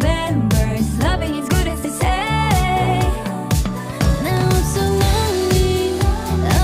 wenn